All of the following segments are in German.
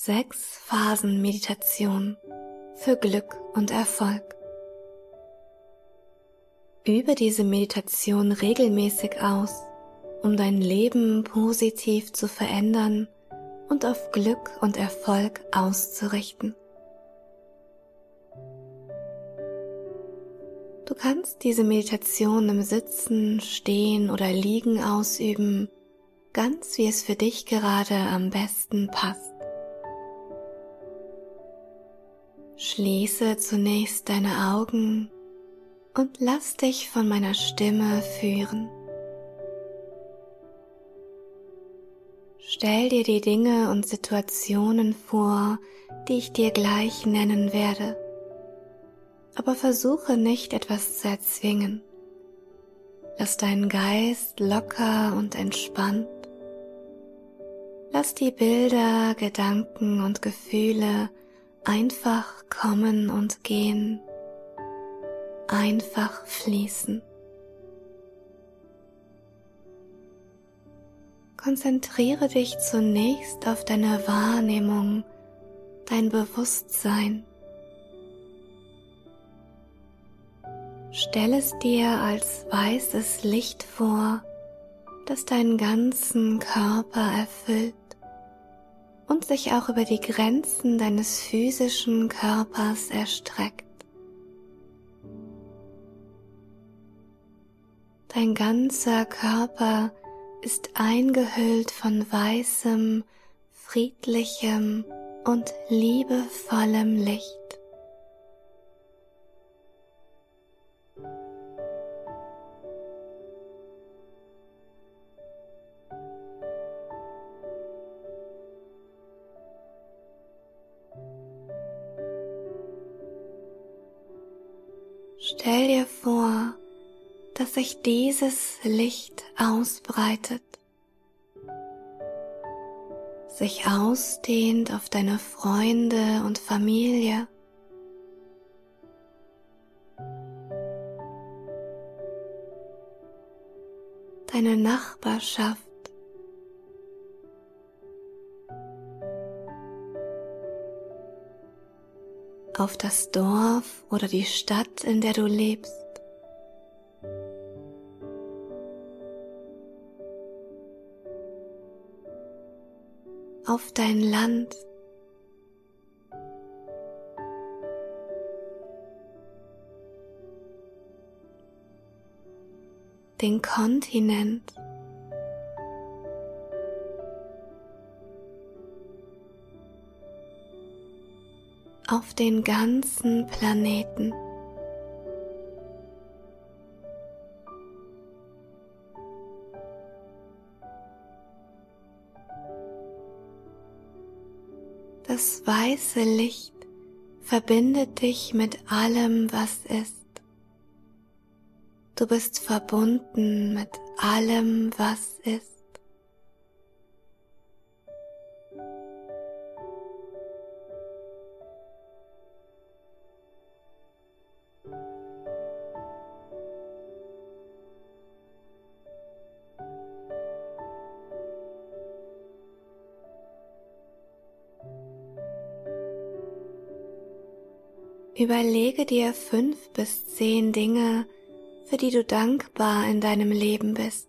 Sechs Phasen Meditation für Glück und Erfolg. Übe diese Meditation regelmäßig aus, um dein Leben positiv zu verändern und auf Glück und Erfolg auszurichten. Du kannst diese Meditation im Sitzen, Stehen oder Liegen ausüben, ganz wie es für dich gerade am besten passt. Schließe zunächst deine Augen und lass dich von meiner Stimme führen. Stell dir die Dinge und Situationen vor, die ich dir gleich nennen werde, aber versuche nicht etwas zu erzwingen. Lass deinen Geist locker und entspannt. Lass die Bilder, Gedanken und Gefühle einfach kommen und gehen, einfach fließen. Konzentriere dich zunächst auf deine Wahrnehmung, dein Bewusstsein. Stell es dir als weißes Licht vor, das deinen ganzen Körper erfüllt und sich auch über die Grenzen deines physischen Körpers erstreckt. Dein ganzer Körper ist eingehüllt von weißem, friedlichem und liebevollem Licht. Stell dir vor, dass sich dieses Licht ausbreitet, sich ausdehnt auf deine Freunde und Familie. Deine Nachbarschaft auf das Dorf oder die Stadt, in der du lebst. auf dein Land. Den Kontinent. Auf den ganzen Planeten. Das weiße Licht verbindet dich mit allem, was ist. Du bist verbunden mit allem, was ist. Überlege dir fünf bis zehn Dinge, für die du dankbar in deinem Leben bist.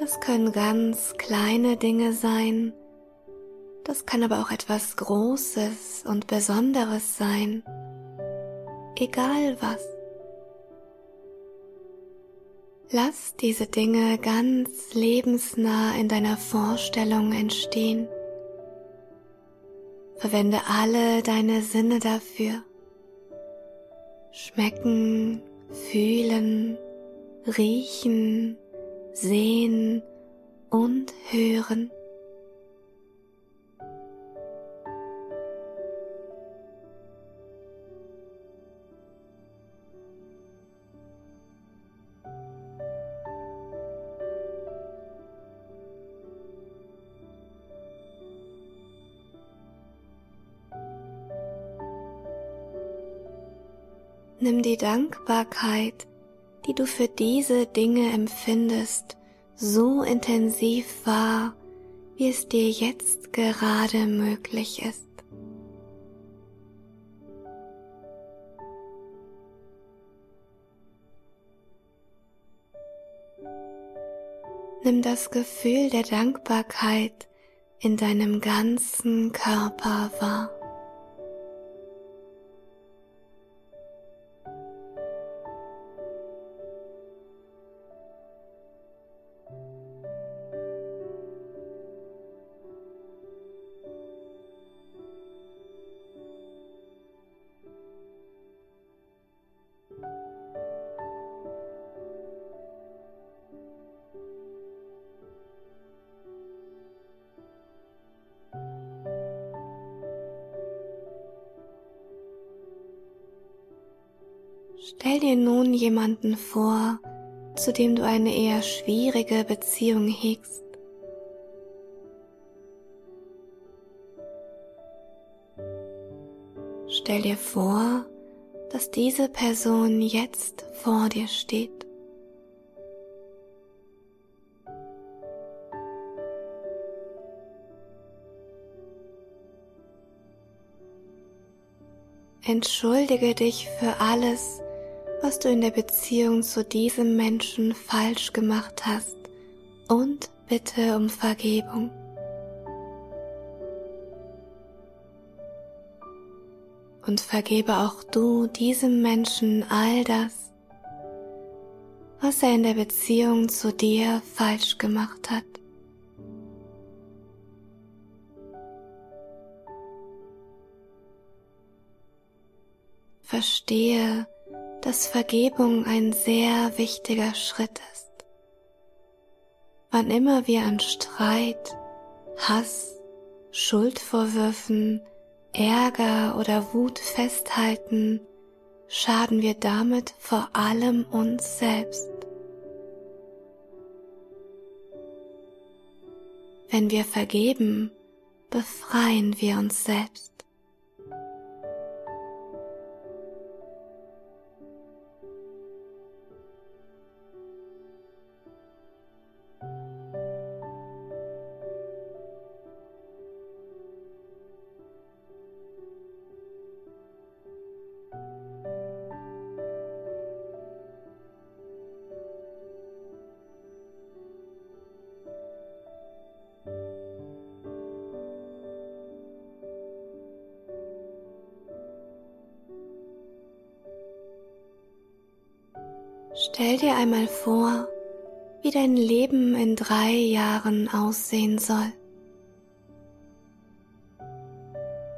Das können ganz kleine Dinge sein, das kann aber auch etwas Großes und Besonderes sein, egal was. Lass diese Dinge ganz lebensnah in deiner Vorstellung entstehen. Verwende alle deine Sinne dafür. Schmecken, fühlen, riechen, sehen und hören. Nimm die Dankbarkeit, die du für diese Dinge empfindest, so intensiv wahr, wie es dir jetzt gerade möglich ist. Nimm das Gefühl der Dankbarkeit in deinem ganzen Körper wahr. Stell dir nun jemanden vor, zu dem du eine eher schwierige Beziehung hegst. Stell dir vor, dass diese Person jetzt vor dir steht. Entschuldige dich für alles, was du in der Beziehung zu diesem Menschen falsch gemacht hast und bitte um Vergebung. Und vergebe auch du diesem Menschen all das, was er in der Beziehung zu dir falsch gemacht hat. Verstehe, dass Vergebung ein sehr wichtiger Schritt ist. Wann immer wir an Streit, Hass, Schuldvorwürfen, Ärger oder Wut festhalten, schaden wir damit vor allem uns selbst. Wenn wir vergeben, befreien wir uns selbst. Stell dir einmal vor, wie dein Leben in drei Jahren aussehen soll.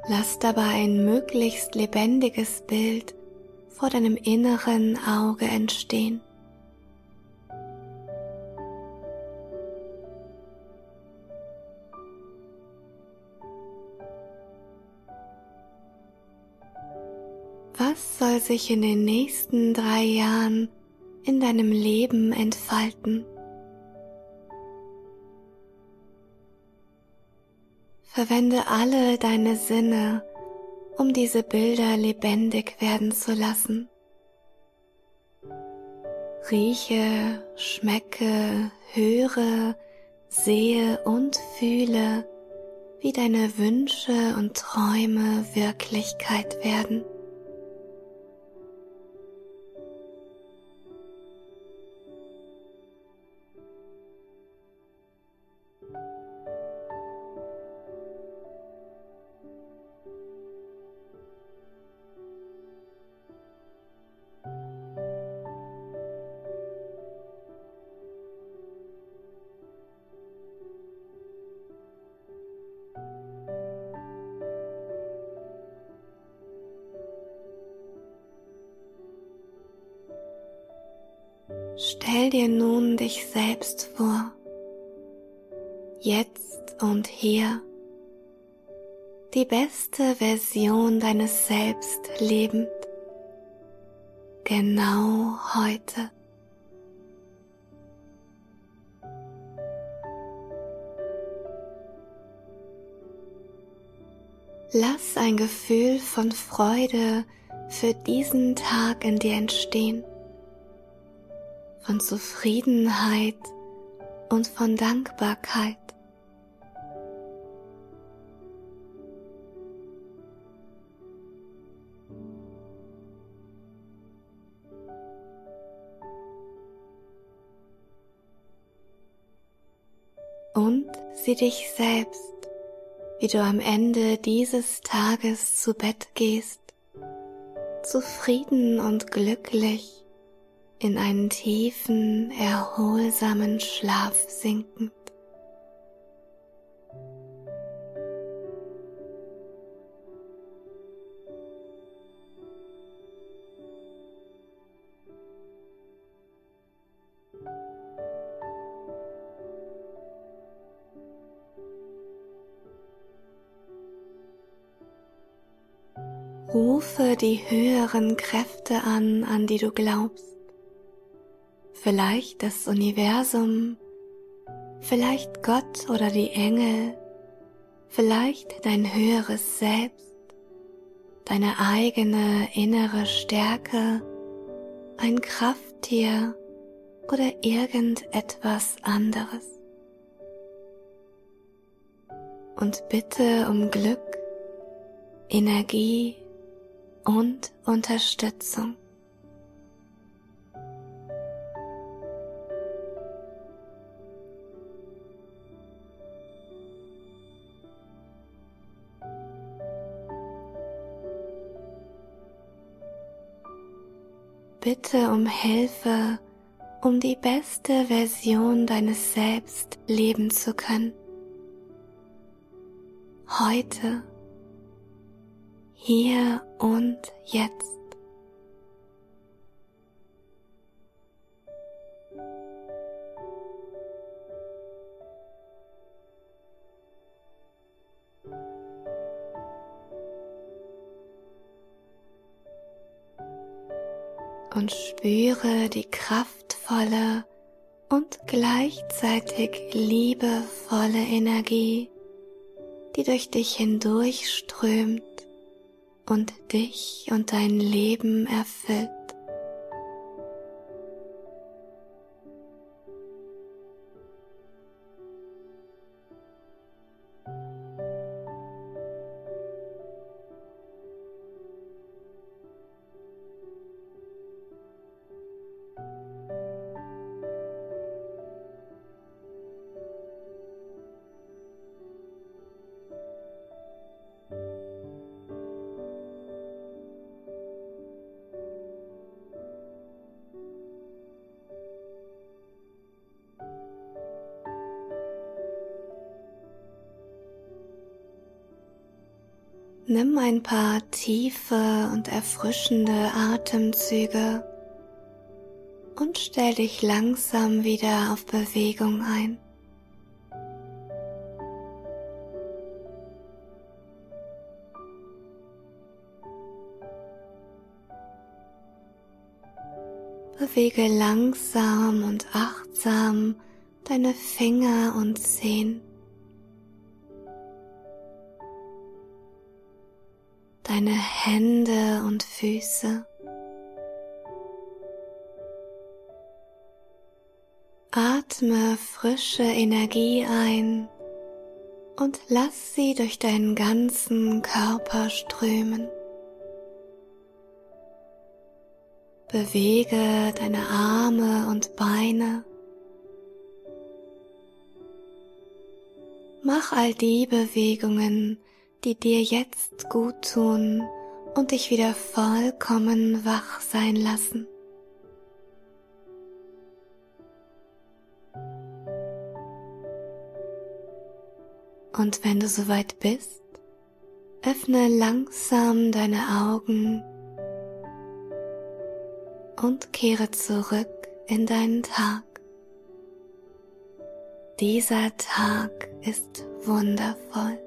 Lass dabei ein möglichst lebendiges Bild vor deinem inneren Auge entstehen. Was soll sich in den nächsten drei Jahren in deinem Leben entfalten. Verwende alle deine Sinne, um diese Bilder lebendig werden zu lassen. Rieche, schmecke, höre, sehe und fühle, wie deine Wünsche und Träume Wirklichkeit werden. Stell dir nun dich selbst vor, jetzt und hier, die beste Version deines Selbst lebend, genau heute. Lass ein Gefühl von Freude für diesen Tag in dir entstehen von Zufriedenheit und von Dankbarkeit. Und sieh dich selbst, wie du am Ende dieses Tages zu Bett gehst, zufrieden und glücklich in einen tiefen, erholsamen Schlaf sinkend. Rufe die höheren Kräfte an, an die du glaubst. Vielleicht das Universum, vielleicht Gott oder die Engel, vielleicht dein höheres Selbst, deine eigene innere Stärke, ein Krafttier oder irgendetwas anderes. Und bitte um Glück, Energie und Unterstützung. Bitte um Hilfe, um die beste Version deines Selbst leben zu können. Heute hier und jetzt. Und spüre die kraftvolle und gleichzeitig liebevolle Energie, die durch dich hindurch strömt und dich und dein Leben erfüllt. Nimm ein paar tiefe und erfrischende Atemzüge und stell dich langsam wieder auf Bewegung ein. Bewege langsam und achtsam deine Finger und Zehen. Deine Hände und Füße. Atme frische Energie ein und lass sie durch deinen ganzen Körper strömen. Bewege deine Arme und Beine. Mach all die Bewegungen, die dir jetzt gut tun und dich wieder vollkommen wach sein lassen. Und wenn du soweit bist, öffne langsam deine Augen und kehre zurück in deinen Tag. Dieser Tag ist wundervoll.